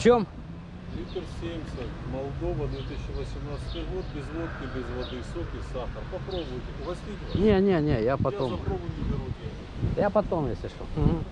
Почем? Литр 70. Молдова, 2018 год. Без водки, без воды, сок и сахар. Попробуйте. Угостить вас? Не, не, не, я Я потом. за пробу не беру денег. Я потом, если что. Мгм.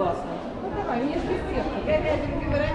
классно. Ну давай, мне же беседка. Я тебе тоже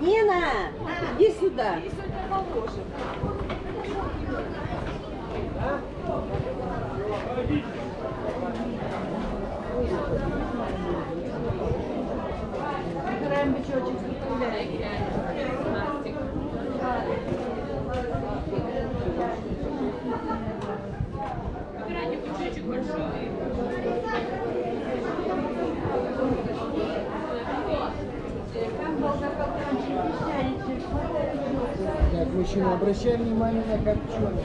Нина, иди сюда. Выбираем бычочек, так, мужчина, обращай внимание на копченое.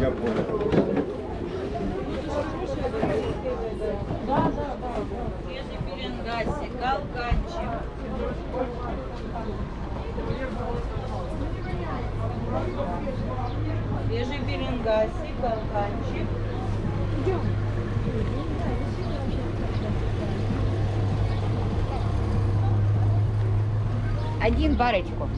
Я понял. Один барочку.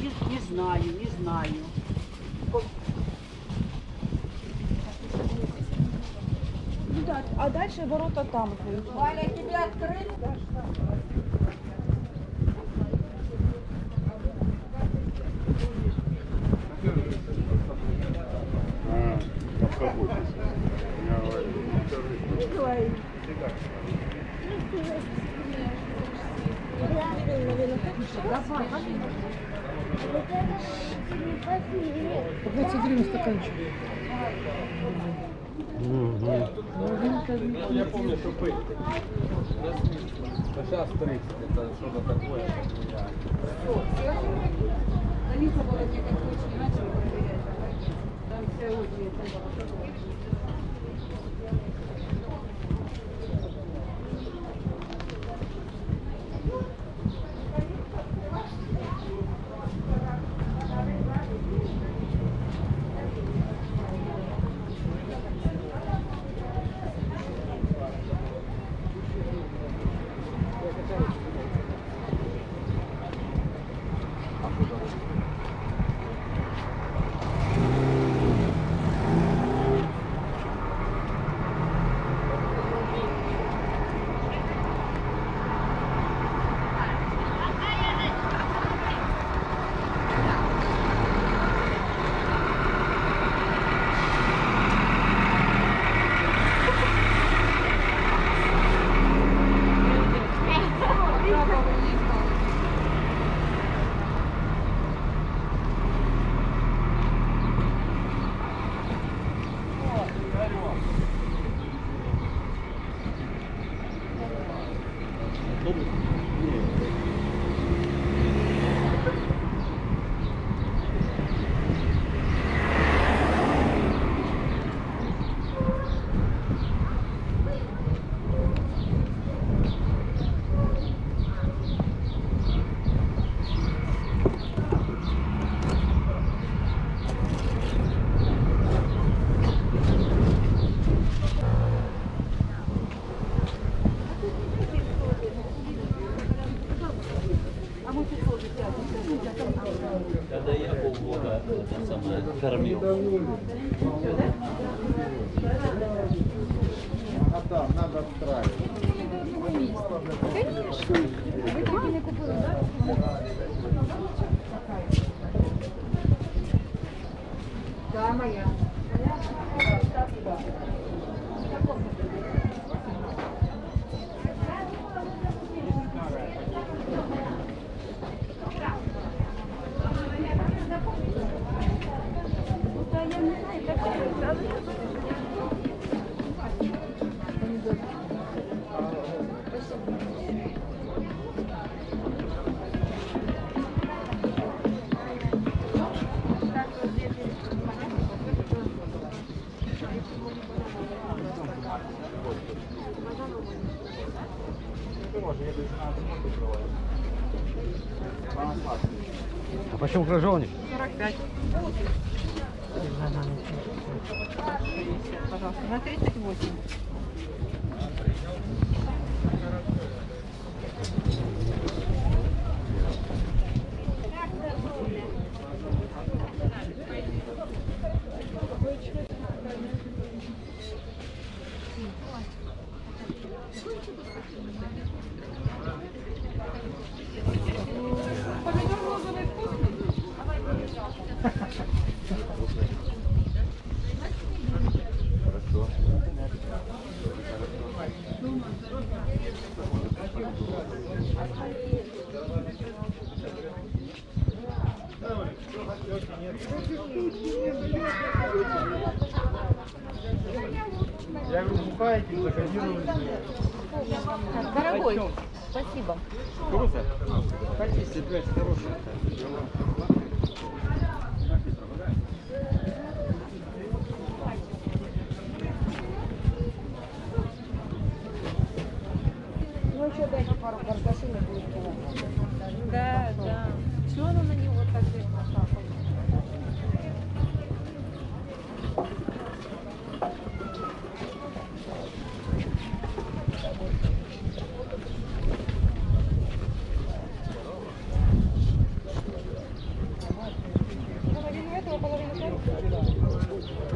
Не, не знаю, не знаю. Ну да, а дальше ворота там. Валя, тебе открыли? А, говорю. По 20 гривен стаканчик. Я помню, что пыль. Сейчас 30, это что-то такое. Столица была некая очень начала проверять. Там вся очередь. 都不打 لدي أبوه كرميوم А почем крыжовник? Пожалуйста, на 38.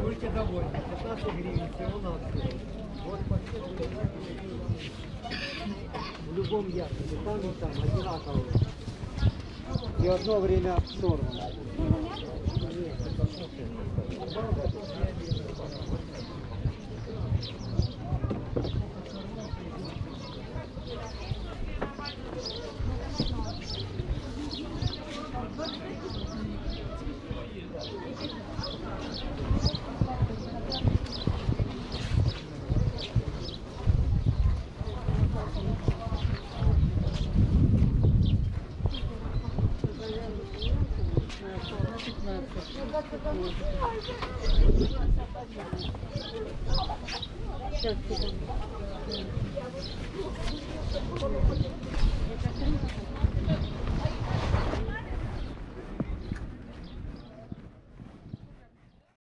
Будете довольны. 15 гривен всего на Вот В любом ящике, там и там, одинаково. И одно время сорвано. Сейчас, секунду.